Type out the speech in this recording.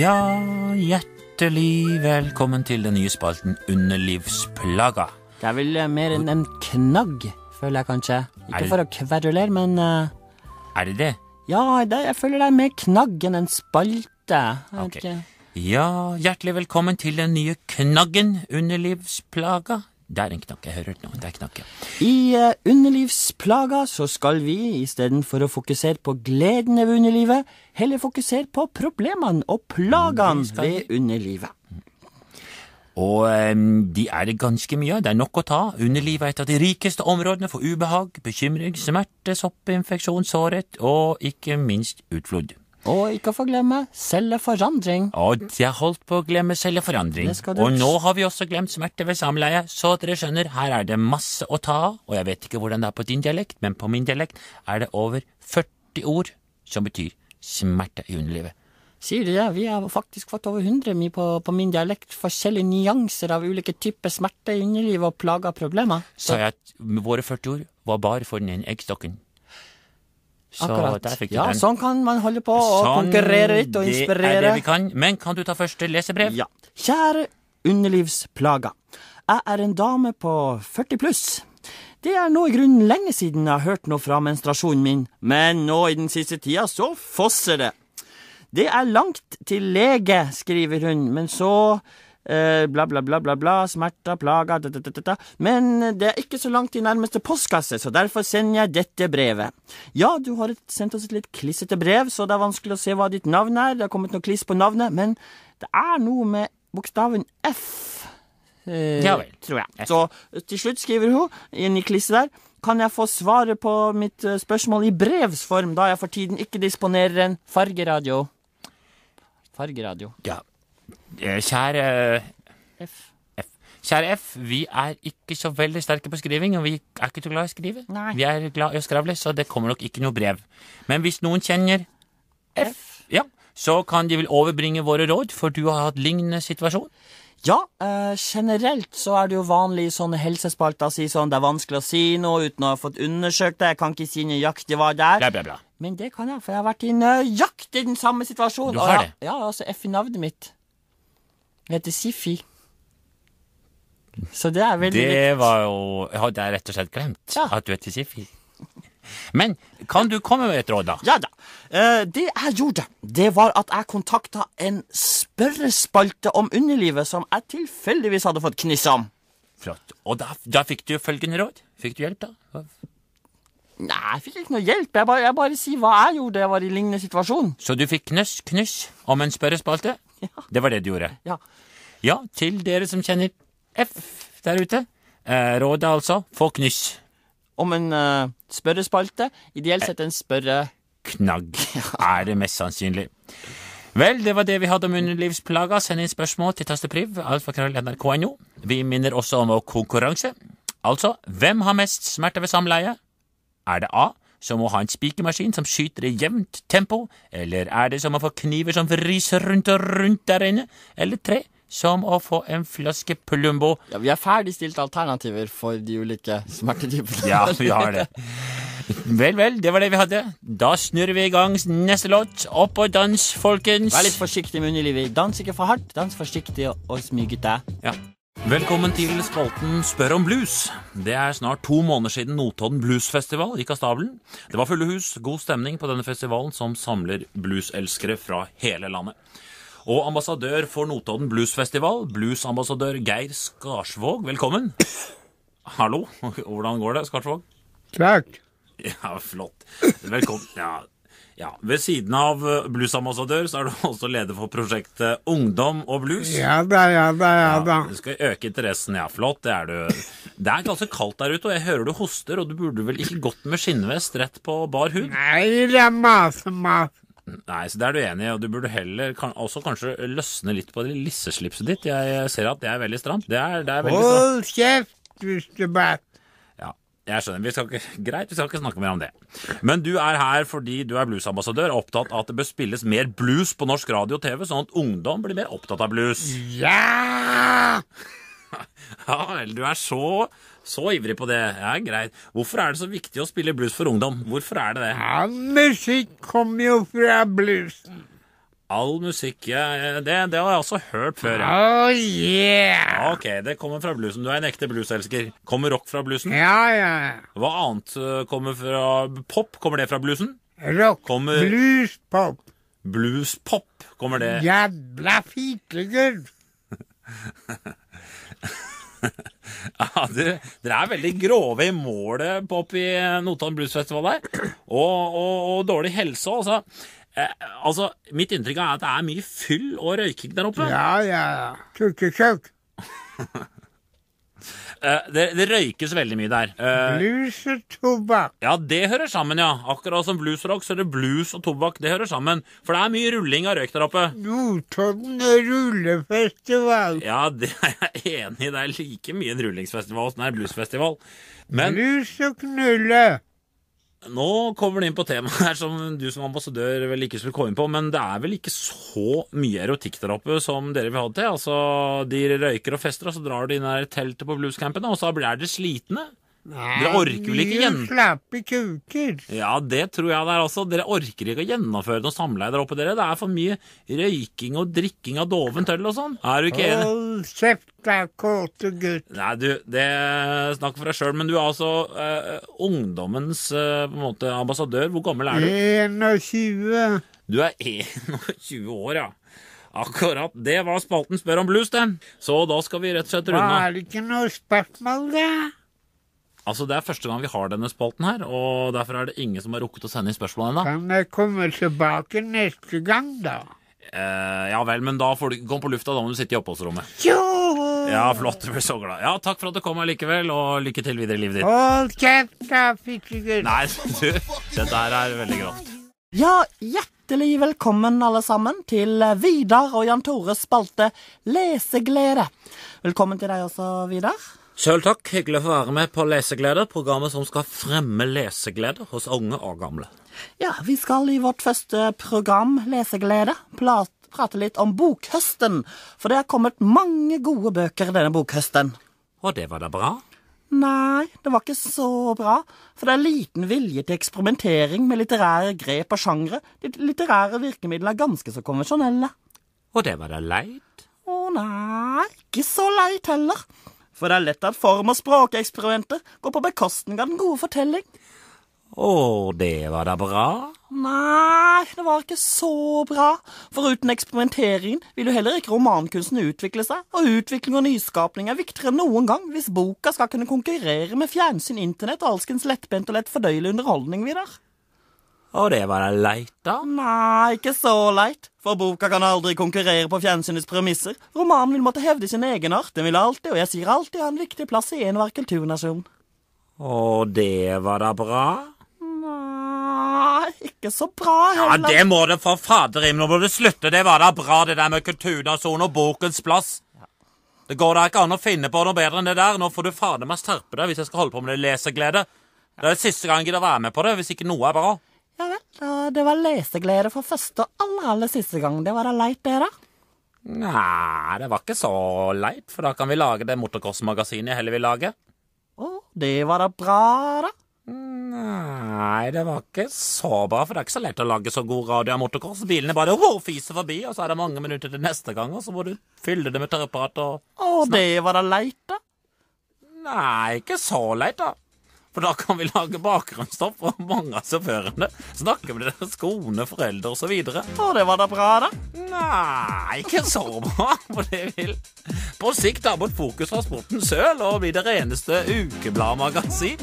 Ja, hjertelig velkommen til den nye spalten Underlivsplaga. Det er vel eh, mer enn en knagg, føler jeg kanskje. Ikke for å kverulere, men uh, Er det det? ja, det, jeg føler det er mer knagg enn en spalte. Ikke. Ja, hjertelig velkommen til den nye knaggen Underlivsplaga. Det er en knakk. jeg hører nå. Det er ja. I uh, underlivsplaga så skal vi, istedenfor å fokusere på gleden ved underlivet, heller fokusere på problemene og plagene ved underlivet. Og um, de er det ganske mye av. Det er nok å ta. Underlivet er et av de rikeste områdene for ubehag, bekymring, smerte, soppinfeksjon, sårhet og ikke minst utflod. Og ikke å glemme celleforandring. Og jeg holdt på å glemme celleforandring. Og nå har vi også glemt smerte ved samleie, så dere skjønner, her er det masse å ta av. Og jeg vet ikke hvordan det er på din dialekt, men på min dialekt er det over 40 ord som betyr smerte i underlivet. Sier du det? Vi har faktisk fått over 100 mye på, på min dialekt. Forskjellige nyanser av ulike typer smerte i underlivet og plager og problemer. Sa jeg at våre 40 ord var bare for den ene eggstokken. Så Akkurat. der fikk du ja, den. sånn kan man holde på og Sånn, konkurrere litt og Det er inspirere. det vi kan. Men kan du ta første lesebrev? Ja. Kjære underlivsplaga. Jeg er en dame på 40 pluss. Det er nå i grunnen lenge siden jeg har hørt noe fra menstruasjonen min, men nå i den siste tida så fosser det. Det er langt til lege, skriver hun, men så bla, bla, bla, bla, bla, smerter, plager, da, da, da, da. Men det er ikke så langt i nærmeste postkasse, så derfor sender jeg dette brevet. Ja, du har sendt oss et litt klissete brev, så det er vanskelig å se hva ditt navn er. Det har kommet noe kliss på navnet, men det er noe med bokstaven F. eh, Ja vel. Tror jeg. Så eh, til slutt skriver hun inn i klisset der. Kan jeg få svaret på mitt eh, spørsmål i brevsform, da jeg for tiden ikke disponerer en fargeradio? Fargeradio. Ja. Eh, Kjære F. F. Kjære F, vi er ikke så veldig sterke på skriving, og vi er ikke så glad i å skrive. Nei. Vi er glad i å skravle, så det kommer nok ikke noe brev. Men hvis noen kjenner F, ja, så kan de vel overbringe våre råd, for du har hatt lignende situasjon. Ja, eh, generelt så er det jo vanlig i sånne helsespalter å si sånn det er vanskelig å si noe uten å ha fått undersøkt det, jeg kan ikke si nøyaktig hva det er. Bla, bla, bla. Men det kan jeg, for jeg har vært i nøyaktig den samme situasjonen. Du har det? Ja, altså F i navnet mitt. Jeg heter Sifi. Så det er veldig Det var jo Jeg hadde rett og slett glemt Ja. at du heter Sifi. Men kan du komme med et råd, da? Ja da. Eh, det jeg gjorde, det var at jeg kontakta en spørrespalte om underlivet som jeg tilfeldigvis hadde fått kniss om. Flott. Og da, da fikk du følgende råd? Fikk du hjelp, da? Nei, jeg fikk ikke noe hjelp. Jeg bare, jeg bare sier hva jeg gjorde. Jeg var i lignende situasjon. Så du fikk knøss, knuss om en spørrespalte? Ja. Det var det du gjorde? Ja. Ja, til dere som kjenner F der ute. Eh, rådet altså, få knyss. Om en uh, spørrespalte. Ideelt sett en spørre... Knagg er det mest sannsynlig. Vel, det var det vi hadde om underlivsplager. Send inn spørsmål til tastepriv, alfakrøll.nrk.no. Vi minner også om vår konkurranse. Altså, hvem har mest smerte ved samleie? Er det A, som å ha en spikermaskin som skyter i jevnt tempo, eller er det som å få kniver som vriser rundt og rundt der inne, eller tre, som å få en flaske Plumbo Ja, Vi har ferdigstilt alternativer for de ulike smertetypene. Ja, vi har det. Vel, vel, det var det vi hadde. Da snurrer vi i gang neste låt. Opp og dans, folkens. Vær litt forsiktig med underlivet. Dans ikke for hardt, dans forsiktig og, og deg. Ja. Velkommen til spalten Spør om blues. Det er snart to måneder siden Notodden Bluesfestival gikk av stabelen. Det var fulle hus, god stemning på denne festivalen som samler blueselskere fra hele landet. Og ambassadør for Notodden Bluesfestival, bluesambassadør Geir Skarsvåg, velkommen. Hallo, hvordan går det, Skarsvåg? Takk. Ja, flott. Velkommen. Ja, ja. Ved siden av eh, bluesambassadør så er du også leder for prosjektet Ungdom og blues. Ja da, ja da, ja da. Du skal øke interessen. Ja, flott. Det er du. Det er ganske kaldt der ute, og jeg hører du hoster, og du burde vel ikke gått med skinnvest rett på bar hud? Nei, det er masse, masse Nei, så det er du enig i, og du burde heller kan, også kanskje løsne litt på det lisseslipset ditt. Jeg ser at det er veldig stramt. Det er, det er veldig stramt. Hold kjeft, hvis du Ja, jeg skjønner. Vi skal ikke, greit, vi skal ikke snakke mer om det. Men du er her fordi du er bluesambassadør og opptatt av at det bør spilles mer blues på norsk radio og TV, sånn at ungdom blir mer opptatt av blues. Ja! Ja vel, du er så, så ivrig på det. Ja, greit. Hvorfor er det så viktig å spille blues for ungdom? Hvorfor er det det? Ja, musikk kommer jo fra bluesen. All musikk ja, det, det har jeg også hørt før. Ja. Oh yeah! Ok, det kommer fra bluesen. Du er en ekte blueselsker. Kommer rock fra bluesen? Ja, ja. Hva annet eh, kommer fra pop? Kommer det fra bluesen? Rock, Kommer- blues, pop. Blues-pop? Kommer det Jævla fitlegud. Ja, dere, er veldig grove i målet på oppe i Notodden Bluesfestival der. Og, og, og dårlig helse også. Eh, altså, mitt inntrykk er at det er mye fyll og røyking der oppe. Ja, ja. ja Eh, det, det røykes veldig mye der. Eh, Blues og tobakk. ja, det hører sammen, ja. Akkurat som blues og rock, så er det blues og tobakk. Det hører sammen. For det er mye rulling av røyk der oppe. Notodden rullefestival. Ja, det er jeg enig i. Det er like mye en rullingsfestival som det er bluesfestival. Men Blues og knulle. Nå kommer det inn på temaet her som du som ambassadør vel ikke skulle komme inn på, men det er vel ikke så mye erotikk der oppe som dere vil ha det til? Altså, de røyker og fester, og så drar de inn i teltet på bluescampene, og så blir de slitne? Dere orker vel ikke igjen? slappe kuker. Ja, det tror jeg det er også. Dere orker ikke å gjennomføre noe samleie der oppe, dere. Det er for mye røyking og drikking av dovent øl og sånn. Er du ikke enig? Hold kjeft, da, kåte gutt. Nei, du, det snakker for deg sjøl, men du er altså eh, ungdommens eh, på en måte ambassadør. Hvor gammel er du? 21. Du er 21 år, ja. Akkurat. Det var spalten Spør om blues, det. Så da skal vi rett og slett runde av. Var det ikke noe spørsmål, da? Altså, Det er første gang vi har denne spalten her, og derfor er det ingen som har rukket å sende inn spørsmål ennå. Kan jeg komme tilbake neste gang, da? Eh, ja vel, men da får du ikke komme på lufta, da må du sitte i oppholdsrommet. Jo! Ja, flott. Du blir så glad. Ja, takk for at du kom allikevel, og lykke til videre i livet ditt. Hold kjeft, da, fittegutt. Nei, du, dette her er veldig grovt. Ja, hjertelig velkommen alle sammen til Vidar og Jan Tores spalte Leseglede. Velkommen til deg også, Vidar. Sjøl takk. Hyggelig å få være med på Leseglede, programmet som skal fremme leseglede hos unge og gamle. Ja, vi skal i vårt første program, Leseglede, prate litt om bokhøsten. For det har kommet mange gode bøker denne bokhøsten. Og det var da bra. Nei, det var ikke så bra, for det er liten vilje til eksperimentering med litterære grep og sjangre. De litterære virkemidlene er ganske så konvensjonelle. Og det var da leit. Å nei, ikke så leit heller. For det er lett at form- og språkeksperimenter går på bekostning av den gode fortelling. Å, det var da bra. Nei, det var ikke så bra. For uten eksperimenteringen vil jo heller ikke romankunsten utvikle seg, og utvikling og nyskapning er viktigere enn noen gang hvis boka skal kunne konkurrere med fjernsyn, internett og alskens lettbent og lett fordøyelig underholdning, Vidar. Og det var da leit, da. Nei, ikke så leit. For boka kan aldri konkurrere på fjernsynets premisser. Romanen vil måtte hevde sin egenart. Den vil alltid, og jeg sier alltid, ha en viktig plass i enhver kulturnasjon. Og det var da bra. Nei, ikke så bra heller. Ja, det må det for fader nå må du slutte. Det var da bra, det der med kulturnasjon og bokens plass. Det går da ikke an å finne på noe bedre enn det der. Nå får du fader meg skjerpe deg hvis jeg skal holde på med det leseglede. Det er siste gang jeg gidder være med på det, hvis ikke noe er bra. Ja vel, da, det var leseglede for første og aller, aller siste gang. Det var da leit, det, da. Nei, det var ikke så leit, for da kan vi lage det motocross-magasinet jeg heller vil lage. Å, det var da bra, da. Nei, det var ikke så bra, for det er ikke så lett å lage så god radio av motocross. Bilene bare oh, fiser forbi, og så er det mange minutter til neste gang, og så må du fylle det med tørrprat og Å, det var da leit, da. Nei, ikke så leit, da. For da kan vi lage bakgrunnsstoff for mange av sjåførene. Snakke med deres kone, foreldre osv. Å, det var da bra, da. Nei, ikke så bra. For det vil på sikt ta bort fokus fra sporten sjøl og bli det reneste ukebladmagasin.